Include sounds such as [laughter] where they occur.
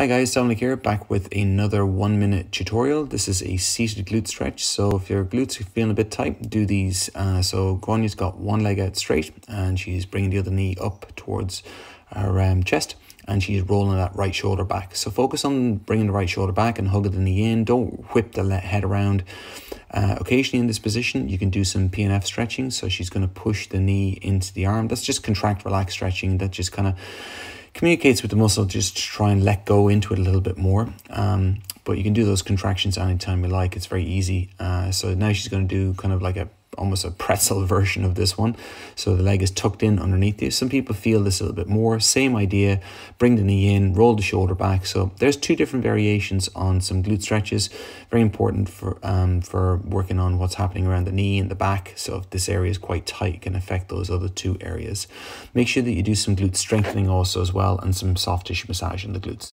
Hi guys, Dominic here, back with another one minute tutorial. This is a seated glute stretch. So if your glutes are feeling a bit tight, do these. Uh, so Granya's got one leg out straight and she's bringing the other knee up towards her um, chest and she's rolling that right shoulder back. So focus on bringing the right shoulder back and hugging the knee in. Don't whip the head around. Uh, occasionally in this position, you can do some PNF stretching. So she's going to push the knee into the arm. That's just contract, relax stretching. That just kind of communicates with the muscle just to try and let go into it a little bit more. Um, but you can do those contractions anytime you like. It's very easy. Uh, so now she's going to do kind of like a almost a pretzel [laughs] version of this one. So the leg is tucked in underneath you. Some people feel this a little bit more. Same idea. Bring the knee in, roll the shoulder back. So there's two different variations on some glute stretches. Very important for um, for working on what's happening around the knee and the back. So if this area is quite tight, can affect those other two areas. Make sure that you do some glute strengthening also as well and some soft tissue massage in the glutes.